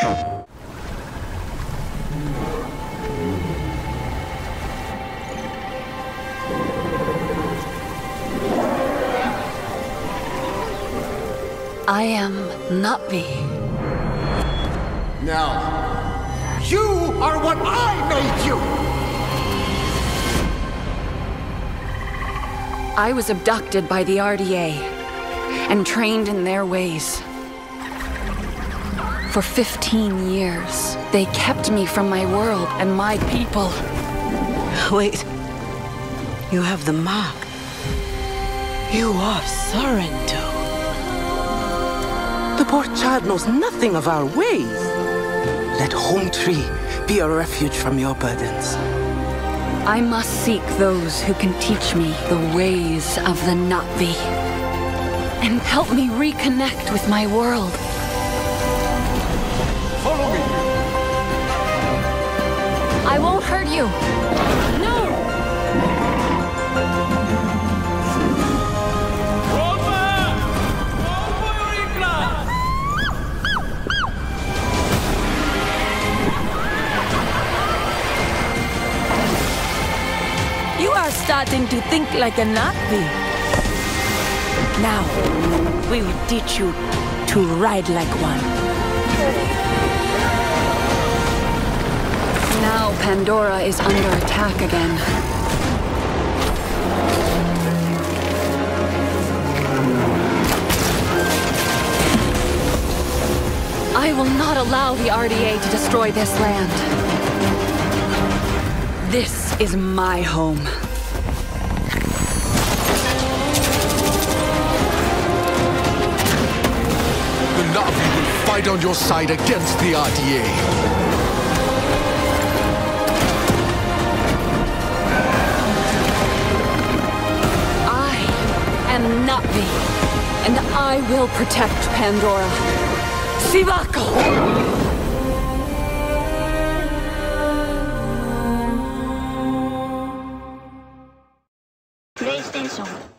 I am not me. Now, you are what I made you! I was abducted by the RDA and trained in their ways. For 15 years, they kept me from my world and my people. Wait. You have the mark. You are Sarentu. The poor child knows nothing of our ways. Let Home Tree be a refuge from your burdens. I must seek those who can teach me the ways of the Na'vi and help me reconnect with my world. Follow me! I won't hurt you. No! You are starting to think like a Na'vi. Now, we will teach you to ride like one. Now Pandora is under attack again. I will not allow the RDA to destroy this land. This is my home. right on your side against the RDA. I am Na'vi, and I will protect Pandora. Sivako! PlayStation